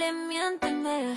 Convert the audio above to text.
Dale, miénteme